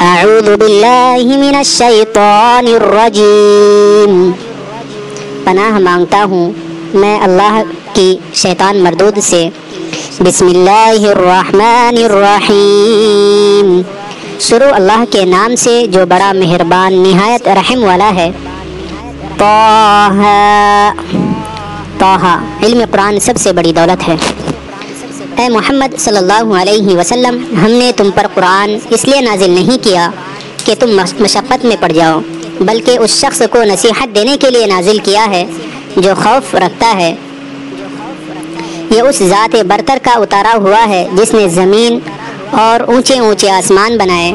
अऊज़ु बिल्लाहि मिनश शैतानिर रजीम पनाह माँगता हूँ मैं अल्लाह की शैतान मरदूद से बिस्मिल्लाहिर्रहमानिर्रहीम शुरू अल्लाह के नाम से जो बड़ा मेहरबान निहायत रहम वाला है ताहा ताहा इल्म कुरान सबसे बड़ी दौलत है ए मोहम्मद सल्लल्लाहु अलैहि वसल्लम, हमने तुम पर कुरान इसलिए नाजिल नहीं किया कि तुम मशक्क़त में पड़ जाओ, बल्कि उस शख्स को नसीहत देने के लिए नाजिल किया है, जो खौफ रखता है। ये उस ज़ात बरतर का उतारा हुआ है, जिसने ज़मीन और ऊँचे ऊँचे आसमान बनाए,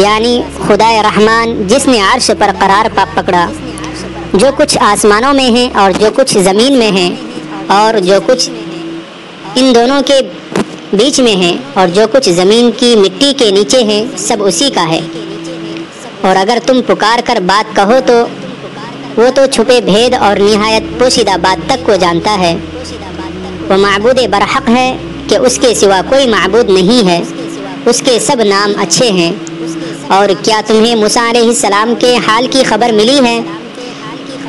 यानी खुदा रहमान, जिसने अर्श पर करार पकड़ा। जो कुछ आसमानों में है और जो कुछ ज़मीन में है, और जो कुछ इन दोनों के बीच में है और जो कुछ ज़मीन की मिट्टी के नीचे है, सब उसी का है। और अगर तुम पुकार कर बात कहो तो वो तो छुपे भेद और निहायत पोशीदा बात तक को जानता है। वो मबूद बरहक है कि उसके सिवा कोई मबूद नहीं है। उसके सब नाम अच्छे हैं। और क्या तुम्हें मूसा सलाम के हाल की खबर मिली है?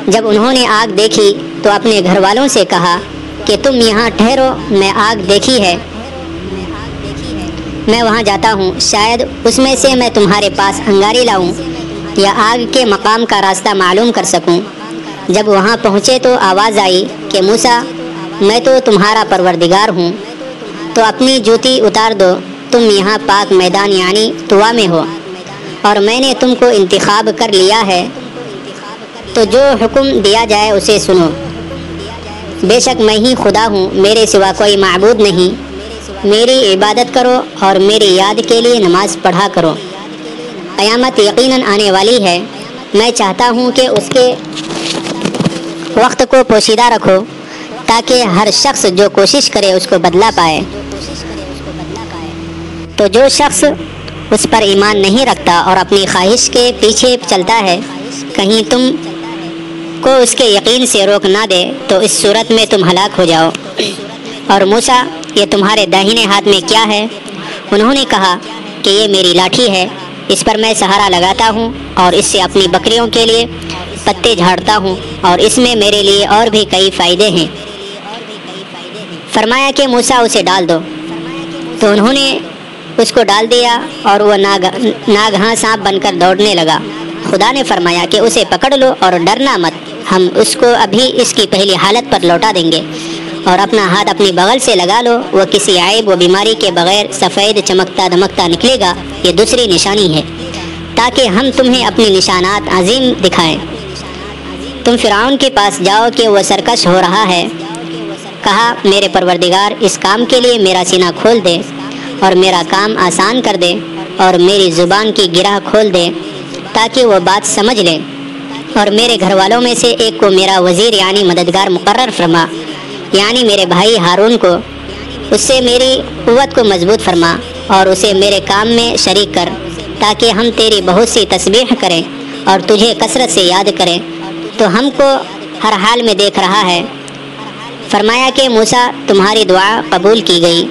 जब उन्होंने आग देखी तो अपने घर वालों से कहा कि तुम यहाँ ठहरो, मैं आग देखी है। मैं वहाँ जाता हूँ। शायद उसमें से मैं तुम्हारे पास अंगारी लाऊं या आग के मकाम का रास्ता मालूम कर सकूँ। जब वहाँ पहुँचे तो आवाज़ आई कि, मूसा, मैं तो तुम्हारा परवरदिगार हूँ। तो अपनी जूती उतार दो। तुम यहाँ पाक मैदान यानी तुआ में हो। और मैंने तुमको इंतखब कर लिया है। तो जो हुक्म दिया जाए उसे सुनो। बेशक मैं ही खुदा हूँ, मेरे सिवा कोई मबूद नहीं। मेरी इबादत करो और मेरी याद के लिए नमाज़ पढ़ा करो। क़यामत यकीनन आने वाली है। मैं चाहता हूँ कि उसके वक्त को पोशीदा रखो, ताकि हर शख्स जो कोशिश करे उसको बदला पाए। तो जो शख्स उस पर ईमान नहीं रखता और अपनी ख्वाहिश के पीछे चलता है, कहीं तुम को उसके यकीन से रोक ना दे तो इस सूरत में तुम हलाक हो जाओ। और मूसा, ये तुम्हारे दाहिने हाथ में क्या है? उन्होंने कहा कि ये मेरी लाठी है, इस पर मैं सहारा लगाता हूँ और इससे अपनी बकरियों के लिए पत्ते झाड़ता हूँ और इसमें मेरे लिए और भी कई फ़ायदे हैं। फरमाया कि मूसा, उसे डाल दो। तो उन्होंने उसको डाल दिया और वह नाग नागहाँ सांप बनकर दौड़ने लगा। खुदा ने फरमाया कि उसे पकड़ लो और डरना मत। हम उसको अभी इसकी पहली हालत पर लौटा देंगे। और अपना हाथ अपनी बगल से लगा लो वह किसी आयब व बीमारी के बगैर सफ़ेद, चमकता, धमकता निकलेगा, ये दूसरी निशानी है। ताकि हम तुम्हें अपनी निशानात अजीम दिखाएँ। तुम फ़िरौन के पास जाओ कि वह सरकश हो रहा है। कहा, मेरे परवरदिगार, इस काम के लिए मेरा सीना खोल दे और मेरा काम आसान कर दे और मेरी ज़ुबान की गिरह खोल दे, ताकि वह बात समझ ले। और मेरे घर वालों में से एक को मेरा वज़ीर यानी मददगार मुकर फरमा, यानी मेरे भाई हारून को, उससे मेरी क़वत को मज़बूत फरमा और उसे मेरे काम में शरीक कर, ताकि हम तेरी बहुत सी तस्बीह करें और तुझे कसरत से याद करें। तो हमको हर हाल में देख रहा है। फरमाया कि, मूसा, तुम्हारी दुआ कबूल की गई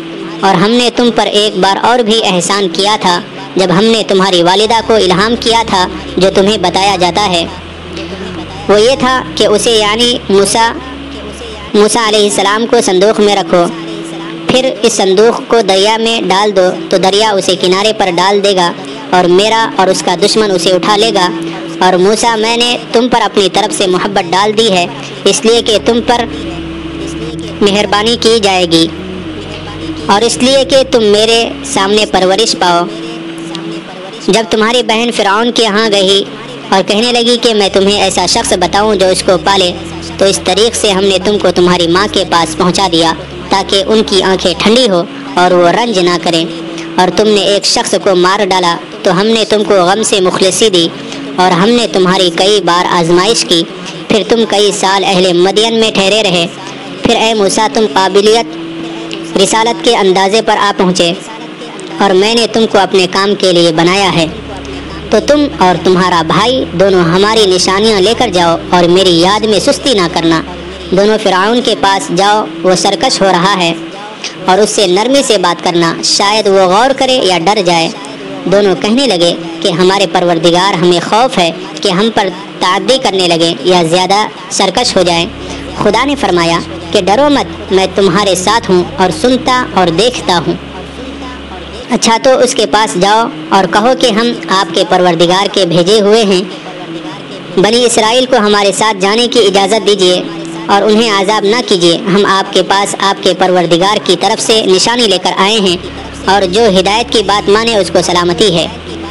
और हमने तुम पर एक बार और भी एहसान किया था, जब हमने तुम्हारी वालिदा को इल्हाम किया था, जो तुम्हें बताया जाता है। वो ये था कि उसे यानी मूसा मूसा सलाम को संदूक में रखो। फिर इस संदूक को दरिया में डाल दो तो दरिया उसे किनारे पर डाल देगा और मेरा और उसका दुश्मन उसे उठा लेगा। और मूसा, मैंने तुम पर अपनी तरफ़ से मोहब्बत डाल दी है, इसलिए कि तुम पर मेहरबानी की जाएगी। और इसलिए कि तुम मेरे सामने परवरिश पाओ। जब तुम्हारी बहन फ़िरौन के यहाँ गई और कहने लगी कि मैं तुम्हें ऐसा शख्स बताऊँ जो इसको पाले। तो इस तरीक़ से हमने तुमको तुम्हारी माँ के पास पहुँचा दिया, ताकि उनकी आँखें ठंडी हो और वो रंज ना करें। और तुमने एक शख्स को मार डाला तो हमने तुमको गम से मुखलसी दी, और हमने तुम्हारी कई बार आजमाइश की। फिर तुम कई साल अहले मदियन में ठहरे रहे। फिर ए मूसा, तुम काबिलियत, रिसालत के अंदाजे पर आ पहुँचे, और मैंने तुमको अपने काम के लिए बनाया है। तो तुम और तुम्हारा भाई दोनों हमारी निशानियाँ लेकर जाओ और मेरी याद में सुस्ती ना करना। दोनों फिराउन के पास जाओ, वो सरकश हो रहा है और उससे नरमी से बात करना, शायद वो गौर करे या डर जाए। दोनों कहने लगे कि हमारे परवरदिगार हमें खौफ है कि हम पर तादी करने लगे या ज़्यादा सरकश हो जाएँ। खुदा ने फरमाया कि डरो मत, मैं तुम्हारे साथ हूँ और सुनता और देखता हूँ। अच्छा तो उसके पास जाओ और कहो कि हम आपके परवरदिगार के भेजे हुए हैं। बनी इसराइल को हमारे साथ जाने की इजाज़त दीजिए और उन्हें आज़ाब ना कीजिए। हम आपके पास आपके परवरदिगार की तरफ़ से निशानी लेकर आए हैं और जो हिदायत की बात माने उसको सलामती है।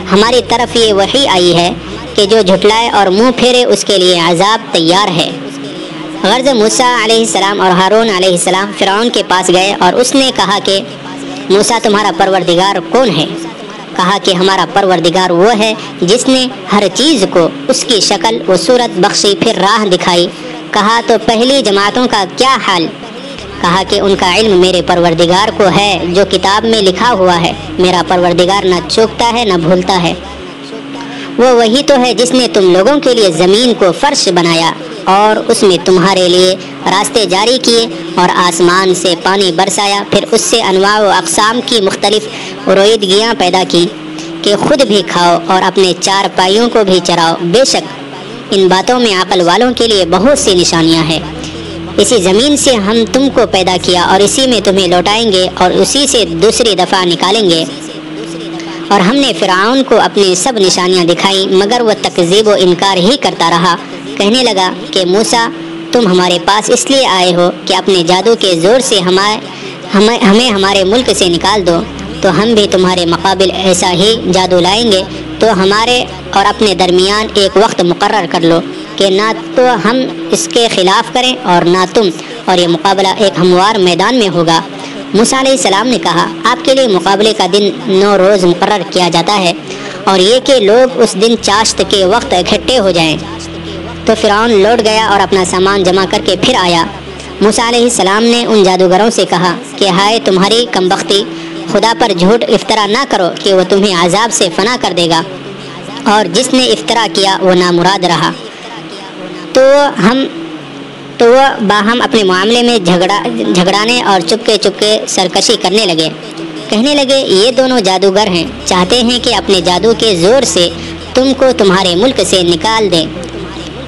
हमारी तरफ़ ये वही आई है कि जो झुटलाए और मुँह फेरे उसके लिए आज़ाब तैयार है। गर्ज मूसा सलाम और हारून सलाम फ़िरौन के पास गए और उसने कहा कि मूसा, तुम्हारा परवरदिगार कौन है? कहा कि हमारा परवरदिगार वो है जिसने हर चीज़ को, उसकी शक्ल व सूरत बख्शी, फिर राह दिखाई। कहा तो पहली जमातों का क्या हाल? कहा कि उनका इल्म मेरे परवरदिगार को है, जो किताब में लिखा हुआ है। मेरा परवरदिगार ना चूकता है, ना भूलता है। वो वही तो है जिसने तुम लोगों के लिए ज़मीन को फर्श बनाया। और उसमें तुम्हारे लिए रास्ते जारी किए और आसमान से पानी बरसाया। फिर उससे अनवा अकसाम की मुख्तलिफ़ रोईदगियाँ पैदा की कि खुद भी खाओ और अपने चार पाइयों को भी चराओ। बेशक इन बातों में अकल वालों के लिए बहुत सी निशानियाँ हैं। इसी ज़मीन से हम तुमको पैदा किया और इसी में तुम्हें लौटाएँगे और उसी से दूसरी दफ़ा निकालेंगे। और हमने फ़िरौन को अपनी सब निशानियाँ दिखाई, मगर वह तकजीब व इनकार ही करता रहा। कहने लगा कि, मूसा, तुम हमारे पास इसलिए आए हो कि अपने जादू के ज़ोर से हमारे, हमें हमें हमारे मुल्क से निकाल दो। तो हम भी तुम्हारे मुकाबिल ऐसा ही जादू लाएँगे। तो हमारे और अपने दरमियान एक वक्त मुकर कर लो कि ना तो हम इसके ख़िलाफ़ करें और ना तुम। और ये मुकाबला एक हमवार मैदान में होगा। मूसा सलाम ने कहा, आपके लिए मुकाबले का दिन नौ रोज़ मुकर किया जाता है और ये कि लोग उस दिन चाश्त के वक्त इकट्ठे हो जाएँ। तो फ़िरौन लौट गया और अपना सामान जमा करके फिर आया। मूसा सलाम ने उन जादूगरों से कहा कि हाय तुम्हारी कमबख्ती, खुदा पर झूठ इफ्तरा ना करो कि वह तुम्हें आज़ाब से फना कर देगा। और जिसने इफ्तरा किया, वो नामुराद रहा। तो हम तो वह बाहम अपने मामले में झगड़ा, झगड़ाने और चुपके चुपके सरकशी करने लगे। कहने लगे, ये दोनों जादूगर हैं। चाहते हैं कि अपने जादू के ज़ोर से तुमको तुम्हारे मुल्क से निकाल दें।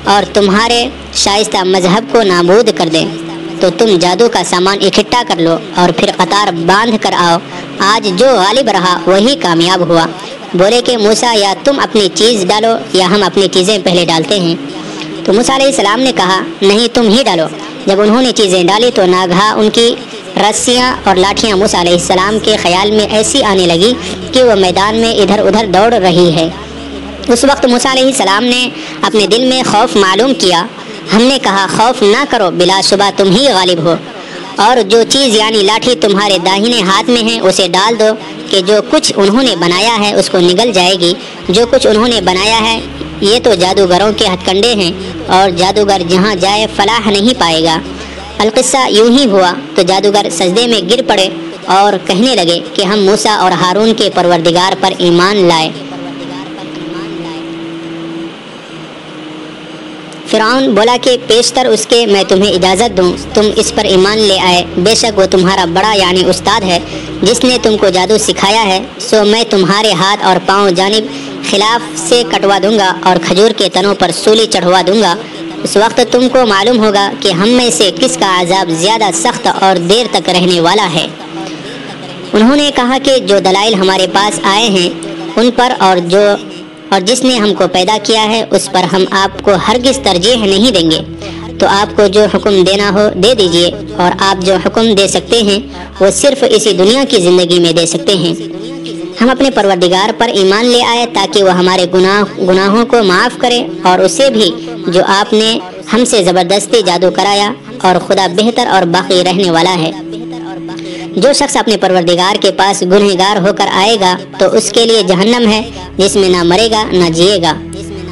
और तुम्हारे शाइस्ता मज़हब को नाबूद कर दें। तो तुम जादू का सामान इकट्ठा कर लो और फिर कतार बाँध कर आओ। आज जो गालिब रहा, वही कामयाब हुआ। बोले कि, मूसा, या तुम अपनी चीज़ डालो, या हम अपनी चीज़ें पहले डालते हैं? तो मूसा सलाम ने कहा, नहीं, तुम ही डालो। जब उन्होंने चीज़ें डाली तो नागहा उनकी रस्सियाँ और लाठियाँ मूसा सलाम के ख्याल में ऐसी आने लगी कि वह मैदान में इधर उधर दौड़ रही है। उस वक्त मूसा सलाम ने अपने दिल में खौफ मालूम किया। हमने कहा, खौफ ना करो, बिला सुबह तुम ही गालिब हो। और जो चीज़ यानी लाठी तुम्हारे दाहिने हाथ में है, उसे डाल दो कि जो कुछ उन्होंने बनाया है, उसको निगल जाएगी। जो कुछ उन्होंने बनाया है, ये तो जादूगरों के हथकंडे हैं और जादूगर जहाँ जाए, फलाह नहीं पाएगा। अलकिस्सा यूँ ही हुआ तो जादूगर सजदे में गिर पड़े और कहने लगे कि हम मूसा और हारून के परवरदिगार पर ईमान लाए। फ़िरौन बोला कि, पेशतर उसके, मैं तुम्हें इजाज़त दूँ। तुम इस पर ईमान ले आए। बेशक वो तुम्हारा बड़ा यानी उस्ताद है, जिसने तुमको जादू सिखाया है, सो मैं तुम्हारे हाथ और पाँव जानब खिलाफ से कटवा दूँगा और खजूर के तनों पर सूली चढ़वा दूँगा। उस वक्त तुमको मालूम होगा कि हम में से किसका आज़ाब ज़्यादा सख्त और देर तक रहने वाला है। उन्होंने कहा कि, जो दलाइल हमारे पास आए हैं, उन पर और जो और जिसने हमको पैदा किया है, उस पर हम आपको हरगिज तरजीह नहीं देंगे। तो आपको जो हुक्म देना हो, दे दीजिए। और आप जो हुक्म दे सकते हैं, वो सिर्फ़ इसी दुनिया की ज़िंदगी में दे सकते हैं। हम अपने परवरदिगार पर ईमान ले आए, ताकि वह हमारे गुनाह, गुनाहों को माफ़ करे, और उसे भी जो आपने हमसे ज़बरदस्ती जादू कराया, और खुदा बेहतर और बाकी रहने वाला है। जो शख्स अपने परवरदिगार के पास गुनहगार होकर आएगा तो उसके लिए जहन्नम है, जिसमें ना मरेगा, ना जिएगा।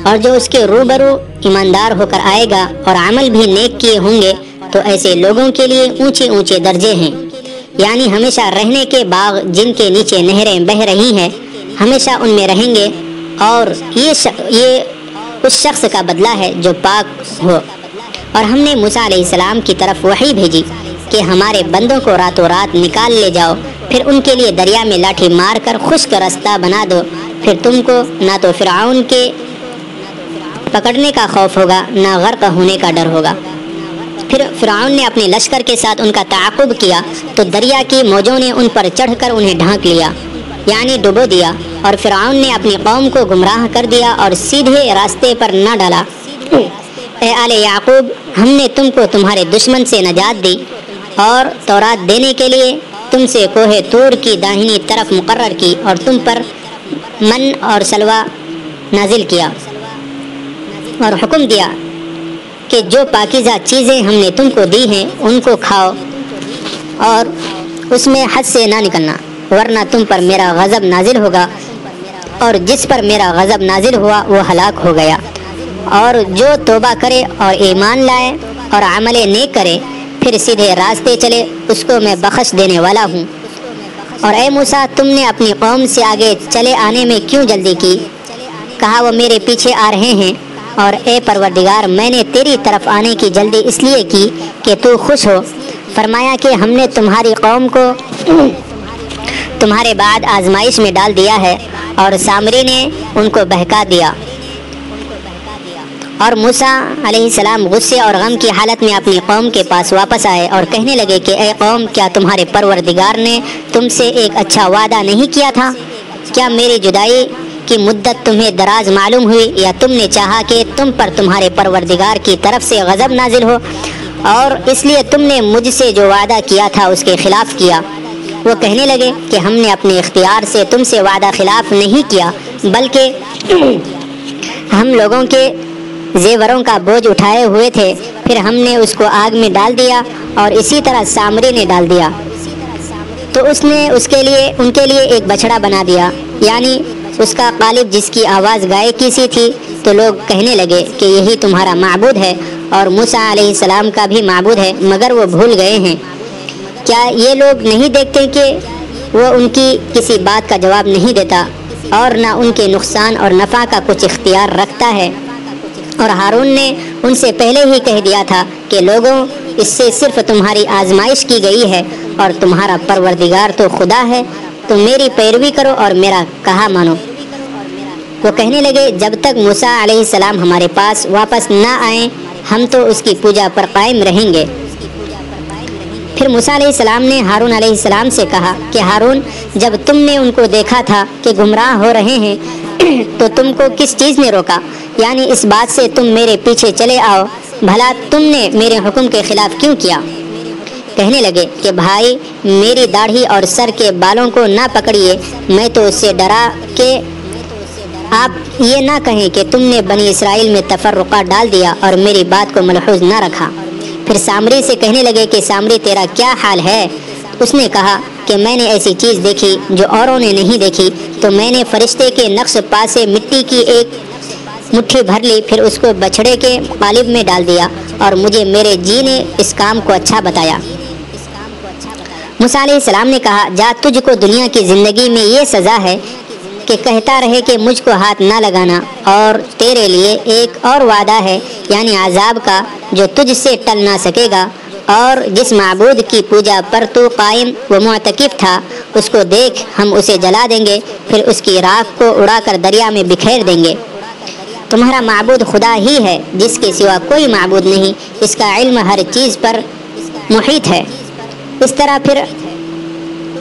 और जो उसके रूबरू ईमानदार होकर आएगा और अमल भी नेक किए होंगे तो ऐसे लोगों के लिए ऊँचे ऊँचे दर्जे हैं। यानी हमेशा रहने के बाग जिनके नीचे नहरें बह रही हैं, हमेशा उनमें रहेंगे और ये ये उस शख्स का बदला है जो पाक हो। और हमने मूसा सलाम की तरफ़ वही भेजी। कि हमारे बंदों को रातों रात निकाल ले जाओ, फिर उनके लिए दरिया में लाठी मार कर खुश्क रास्ता बना दो। फिर तुमको ना तो फ़िरौन के पकड़ने का खौफ होगा, ना गर्क होने का डर होगा। फिर फ़िरौन ने अपने लश्कर के साथ उनका ताकुब किया तो दरिया की मौजों ने उन पर चढ़कर उन्हें ढांक लिया, यानी डुबो दिया, और फ़िरौन ने अपनी कौम को गुमराह कर दिया और सीधे रास्ते पर न डाला। ए आले याकूब, हमने तुमको तुम्हारे दुश्मन से नजात दी। और तौरात देने के लिए तुमसे कोहे तूर की दाहिनी तरफ़ मुकर्र की और तुम पर मन और सलवा नाजिल किया और हुक्म दिया कि जो पाकिज़ा चीज़ें हमने तुमको दी हैं, उनको खाओ और उसमें हद से ना निकलना, वरना तुम पर मेरा गज़ब नाजिल होगा और जिस पर मेरा गज़ब नाजिल हुआ, वो हलाक हो गया। और जो तोबा करे और ईमान लाए और अमल नेक करे फिर सीधे रास्ते चले, उसको मैं बख्श देने वाला हूँ। और ए मूसा, तुमने अपनी कौम से आगे चले आने में क्यों जल्दी की? कहा, वो मेरे पीछे आ रहे हैं और ए परवरदिगार, मैंने तेरी तरफ़ आने की जल्दी इसलिए की कि तू खुश हो। फरमाया कि हमने तुम्हारी कौम को तुम्हारे बाद आजमाइश में डाल दिया है और सामरी ने उनको बहका दिया। और मूसा सलाम गुस्से और गम की हालत में अपनी कौम के पास वापस आए और कहने लगे कि, ए कौम, क्या तुम्हारे परवरदिगार ने तुमसे एक अच्छा वादा नहीं किया था? क्या मेरी जुदाई की मुद्दत तुम्हें दराज मालूम हुई या तुमने चाहा कि तुम पर तुम्हारे परवरदिगार की तरफ़ से गज़ब नाजिल हो? और इसलिए तुमने मुझसे जो वादा किया था उसके खिलाफ किया। वो कहने लगे कि, हमने अपने इख्तियार से तुमसे वादा खिलाफ नहीं किया, बल्कि हम लोगों के जेवरों का बोझ उठाए हुए थे। फिर हमने उसको आग में डाल दिया और इसी तरह सामरी ने डाल दिया। तो उसने उसके लिए, उनके लिए एक बछड़ा बना दिया। यानी उसका कालिब जिसकी आवाज़ गाय की सी थी तो लोग कहने लगे कि यही तुम्हारा मबूद है और मूसा सलाम का भी मबूद है, मगर वो भूल गए हैं। क्या ये लोग नहीं देखते कि वो उनकी किसी बात का जवाब नहीं देता और ना उनके नुकसान और नफ़ा का कुछ इख्तियार रखता है? और हारून ने उनसे पहले ही कह दिया था कि लोगों, इससे सिर्फ़ तुम्हारी आजमाइश की गई है और तुम्हारा परवरदिगार तो खुदा है, तुम मेरी पैरवी करो और मेरा कहा मानो। वो कहने लगे, जब तक मूसा सलाम हमारे पास वापस ना आए, हम तो उसकी पूजा पर कायम रहेंगे। फिर मूसा सलाम ने हारून सलाम से कहा कि हारून, जब तुमने उनको देखा था कि गुमराह हो रहे हैं तो तुमको किस चीज़ ने रोका? यानी इस बात से तुम मेरे पीछे चले आओ। भला तुमने मेरे हुक्म के खिलाफ क्यों किया? कहने लगे कि भाई, मेरी दाढ़ी और सर के बालों को ना पकड़िए। मैं तो उससे डरा के आप ये ना कहें कि तुमने बनी इसराइल में तफरक़ा डाल दिया और मेरी बात को मलहूज ना रखा। फिर सामरी से कहने लगे कि सामरी, तेरा क्या हाल है? उसने कहा कि मैंने ऐसी चीज़ देखी जो औरों ने नहीं देखी। तो मैंने फरिश्ते के नक्श पासे मिट्टी की एक मुट्ठी भर ली, फिर उसको बछड़े के कालिब में डाल दिया और मुझे मेरे जी ने इस काम को अच्छा बताया। मूसा सलाम ने कहा, जा तुझको दुनिया की ज़िंदगी में ये सज़ा है कि कहता रहे कि मुझको हाथ ना लगाना और तेरे लिए एक और वादा है, यानी आज़ाब का, जो तुझसे टल ना सकेगा। और जिस मबूद की पूजा पर तू कायम व मतकफ़ था, उसको देख हम उसे जला देंगे, फिर उसकी राख को उड़ाकर दरिया में बिखेर देंगे। तुम्हारा मबूद खुदा ही है, जिसके सिवा कोई मबूद नहीं। इसका इल्म हर चीज़ पर मुहित है। इस तरह फिर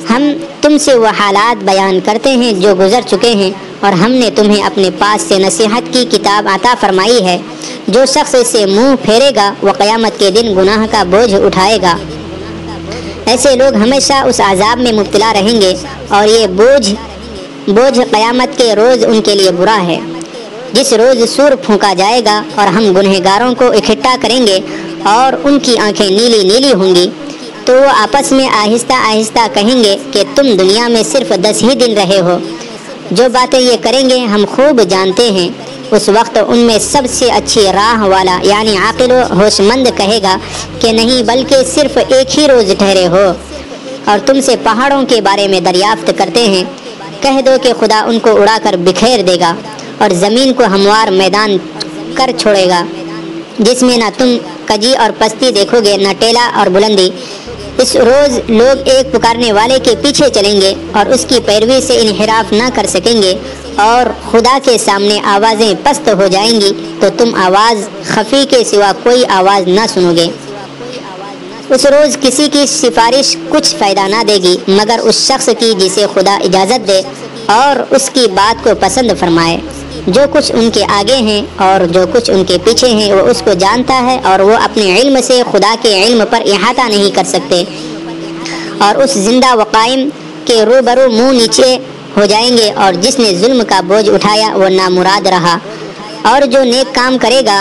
हम तुमसे वह हालात बयान करते हैं जो गुज़र चुके हैं, और हमने तुम्हें अपने पास से नसीहत की किताब आता फरमाई है। जो शख्स इसे मुँह फेरेगा वह क़यामत के दिन गुनाह का बोझ उठाएगा। ऐसे लोग हमेशा उस आज़ाब में मुबतला रहेंगे, और ये बोझ बोझ क़यामत के रोज़ उनके लिए बुरा है। जिस रोज़ सुर फूका जाएगा और हम गुनहगारों को इकट्ठा करेंगे और उनकी आँखें नीली नीली होंगी तो वो आपस में आहिस्ता आहिस्ता कहेंगे कि तुम दुनिया में सिर्फ़ दस ही दिन रहे हो। जो बातें ये करेंगे हम खूब जानते हैं। उस वक्त उनमें सबसे अच्छी राह वाला, यानी आकिल होशमंद कहेगा कि नहीं, बल्कि सिर्फ़ एक ही रोज़ ठहरे हो। और तुमसे पहाड़ों के बारे में दरियाफ्त करते हैं। कह दो कि खुदा उनको उड़ाकर बिखेर देगा। और ज़मीन को हमवार मैदान कर छोड़ेगा, जिसमें ना तुम कजी और पस्ती देखोगे, न टेला और बुलंदी। इस रोज़ लोग एक पुकारने वाले के पीछे चलेंगे और उसकी पैरवी से इनहराफ ना कर सकेंगे और खुदा के सामने आवाज़ें पस्त हो जाएँगी तो तुम आवाज़ खफी के सिवा कोई आवाज़ ना सुनोगे। उस रोज़ किसी की सिफारिश कुछ फ़ायदा ना देगी, मगर उस शख्स की जिसे खुदा इजाज़त दे और उसकी बात को पसंद फरमाए। जो कुछ उनके आगे हैं और जो कुछ उनके पीछे हैं, वो उसको जानता है और वो अपने इल्म से खुदा के इल्म पर अहाता नहीं कर सकते। और उस ज़िंदा वकायम के रूबरू मुँह नीचे हो जाएँगे और जिसने जुल्म का बोझ उठाया, वो नामुराद रहा। और जो नेक काम करेगा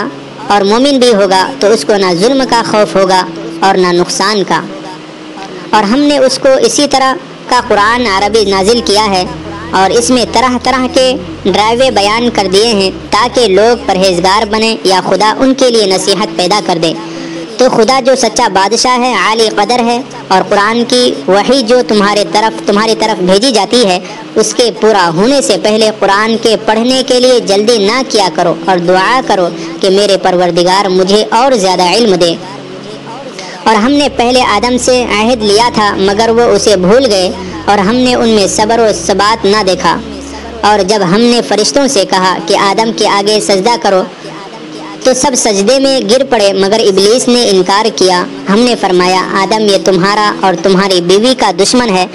और मोमिन भी होगा तो उसको ना जुल्म का खौफ होगा और ना नुकसान का। और हमने उसको इसी तरह का कुरान अरबी नाजिल किया है। और इसमें तरह तरह के ड्राइवे बयान कर दिए हैं ताकि लोग परहेजगार बने या खुदा उनके लिए नसीहत पैदा कर दे। तो खुदा जो सच्चा बादशाह है, आली कदर है और कुरान की वही जो तुम्हारे तरफ़, तुम्हारी तरफ़ भेजी जाती है, उसके पूरा होने से पहले कुरान के पढ़ने के लिए जल्दी ना किया करो और दुआ करो कि मेरे परवरदिगार मुझे और ज़्यादा इल्म दे। और हमने पहले आदम से अहद लिया था, मगर वो उसे भूल गए और हमने उनमें सबर व सबात ना देखा। और जब हमने फरिश्तों से कहा कि आदम के आगे सजदा करो तो सब सजदे में गिर पड़े, मगर इबलीस ने इनकार किया। हमने फरमाया, आदम, ये तुम्हारा और तुम्हारी बीवी का दुश्मन है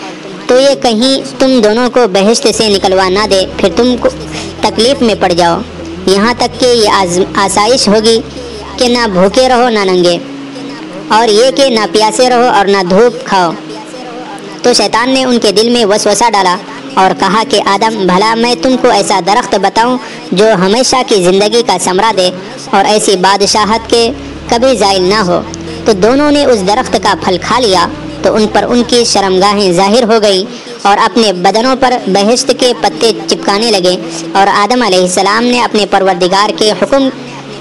तो ये कहीं तुम दोनों को बहश्त से निकलवा ना दे, फिर तुम तकलीफ़ में पड़ जाओ। यहाँ तक कि ये आसाइश होगी कि ना भूखे रहो, ना नंगे। और ये कि ना प्यासे रहो और ना धूप खाओ। तो शैतान ने उनके दिल में वसवसा डाला और कहा कि, आदम, भला मैं तुमको ऐसा दरख्त बताऊँ जो हमेशा की ज़िंदगी का समरा दे और ऐसी बादशाहत के कभी जायल ना हो। तो दोनों ने उस दरख्त का फल खा लिया तो उन पर उनकी शर्मगाहें ज़ाहिर हो गई और अपने बदनों पर बहश्त के पत्ते चिपकाने लगे और आदम सलाम ने अपने परवरदिगार के हुक्म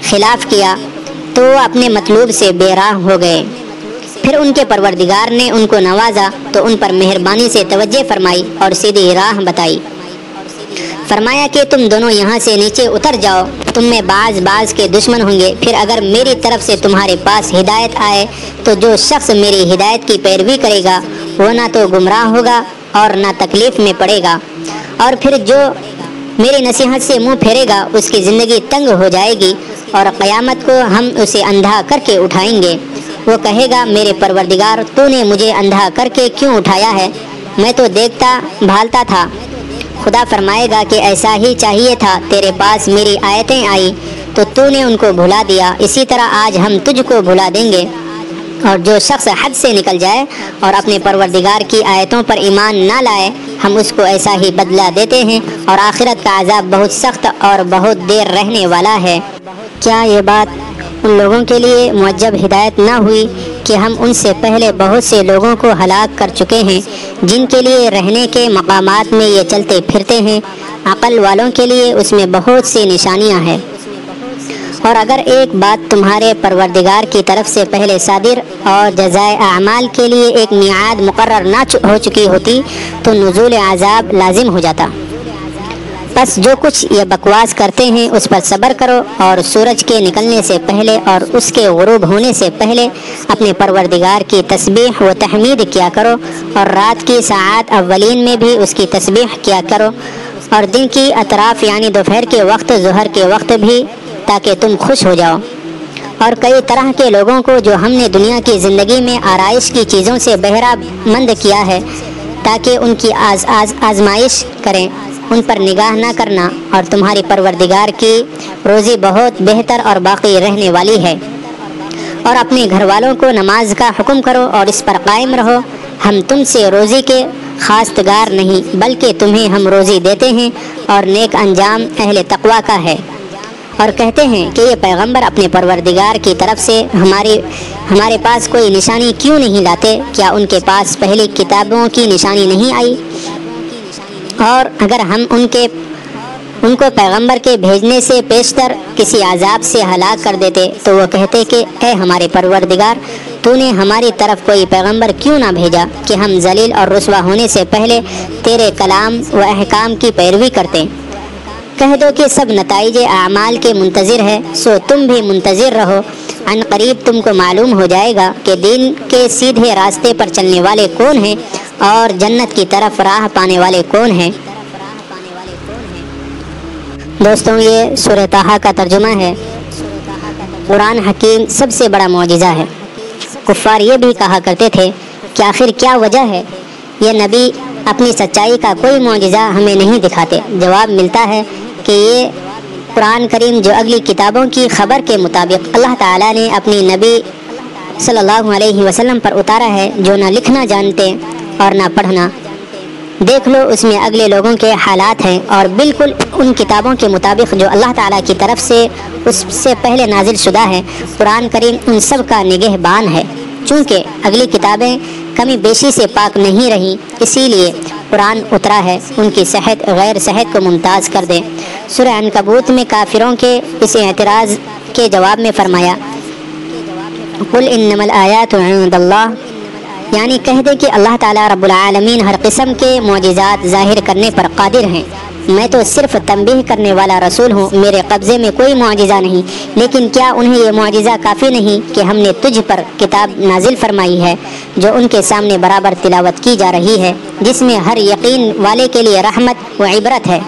खिलाफ किया। तो अपने मतलूब से बेराह हो गए। फिर उनके परवरदिगार ने उनको नवाजा तो उन पर मेहरबानी से तवज्जो फरमाई और सीधी राह बताई। फरमाया कि तुम दोनों यहाँ से नीचे उतर जाओ, तुम में बाज बाज के दुश्मन होंगे। फिर अगर मेरी तरफ़ से तुम्हारे पास हिदायत आए तो जो शख्स मेरी हिदायत की पैरवी करेगा, वो ना तो गुमराह होगा और ना तकलीफ़ में पड़ेगा। और फिर जो मेरी नसीहत से मुँह फेरेगा, उसकी ज़िंदगी तंग हो जाएगी। और क़यामत को हम उसे अंधा करके उठाएँगे। वो कहेगा, मेरे परवरदिगार, तूने मुझे अंधा करके क्यों उठाया है? मैं तो देखता, भालता था। खुदा फरमाएगा कि ऐसा ही चाहिए था, तेरे पास मेरी आयतें आई तो तूने उनको भुला दिया। इसी तरह आज हम तुझको भुला देंगे। और जो शख्स हद से निकल जाए और अपने परवरदिगार की आयतों पर ईमान ना लाए, हम उसको ऐसा ही बदला देते हैं। और आखिरत का आज़ाब बहुत सख्त और बहुत देर रहने वाला है। क्या ये बात उन लोगों के लिए मुजब हिदायत न हुई कि हम उनसे पहले बहुत से लोगों को हलाक कर चुके हैं, जिनके लिए रहने के मकाम में ये चलते फिरते हैं, अकल वालों के लिए उसमें बहुत सी निशानियाँ हैं। और अगर एक बात तुम्हारे परवरदिगार की तरफ़ से पहले सादिर और जजाय अमाल के लिए एक मियाद मुकर ना हो चुकी होती तो नजूल आज़ाब लाजिम हो जाता। बस जो कुछ ये बकवास करते हैं, उस पर सब्र करो और सूरज के निकलने से पहले और उसके गुरूब होने से पहले अपने परवरदिगार की तस्बीह व तहमीद किया करो और रात की सात अवलिन में भी उसकी तस्बीह किया करो और दिन की अतराफ़ यानी दोपहर के वक्त, जहर के वक्त भी ताकि तुम खुश हो जाओ। और कई तरह के लोगों को जो हमने दुनिया की ज़िंदगी में आरइश की चीज़ों से बहरा मंद किया है, ताकि उनकी आज आज आजमाइश करें। उन पर निगाह ना करना और तुम्हारी परवरदिगार की रोज़ी बहुत बेहतर और बाकी रहने वाली है। और अपने घर वालों को नमाज़ का हुक्म करो और इस पर कायम रहो। हम तुमसे रोज़ी के खास्तगार नहीं, बल्कि तुम्हें हम रोज़ी देते हैं और नेक अंजाम अहले तकवा का है। और कहते हैं कि ये पैगंबर अपने परवरदिगार की तरफ़ से हमारे हमारे पास कोई निशानी क्यों नहीं लाते? क्या उनके पास पहली किताबों की निशानी नहीं आई? और अगर हम उनके, उनको पैगंबर के भेजने से पेशतर किसी आज़ाब से हलाक कर देते तो वह कहते कि, ए हमारे परवरदिगार, तूने हमारी तरफ़ कोई पैगंबर क्यों ना भेजा कि हम जलील और रसवा होने से पहले तेरे कलाम व अहकाम की पैरवी करते? कह दो कि सब नतज आमाल के मुंतज़र है, सो तुम भी मुंतज़र रहो। अन करीब तुमको मालूम हो जाएगा कि दिन के सीधे रास्ते पर चलने वाले कौन हैं और जन्नत की तरफ़ राह पाने वाले कौन हैं। दोस्तों, ये सूरह ताहा का तर्जुमा है। कुरान हकीम सबसे बड़ा मुआजिज़ा है। कुफ़ार ये भी कहा करते थे कि आखिर क्या वजह है? ये नबी अपनी सच्चाई का कोई मुआजिज़ा हमें नहीं दिखाते। जवाब मिलता है कि ये कुरान करीम जो अगली किताबों की खबर के मुताबिक अल्लाह ताला ने अपनी नबी सल्लल्लाहु अलैहि वसल्लम पर उतारा है, जो ना लिखना जानते और ना पढ़ना। देख लो, उसमें अगले लोगों के हालात हैं और बिल्कुल उन किताबों के मुताबिक जो अल्लाह ताला की तरफ़ से उससे पहले नाजिल शुदा है, कुरान करीम उन सब का निगहबान है। चूँकि अगली किताबें कमी बेशी से पाक नहीं रही, इसीलिए कुरान उतरा है, उनकी सेहत गैर सेहत को मुमताज़ कर दें। सुरह कबूत में काफिरों के इस एतराज़ के जवाब में फरमाया, कुल इनमल नमल आयात यानी कह दे कि अल्लाह ताला रब्बुल आलमीन हर किस्म के मोजात ज़ाहिर करने पर कादिर हैं। मैं तो सिर्फ़ तमबीह करने वाला रसूल हूँ, मेरे कब्ज़े में कोई मुआजा नहीं। लेकिन क्या उन्हें ये मुआजा काफ़ी नहीं कि हमने तुझ पर किताब नाजिल फरमाई है, जो उनके सामने बराबर तिलावत की जा रही है, जिसमें हर यकीन वाले के लिए रहमत व इबरत है।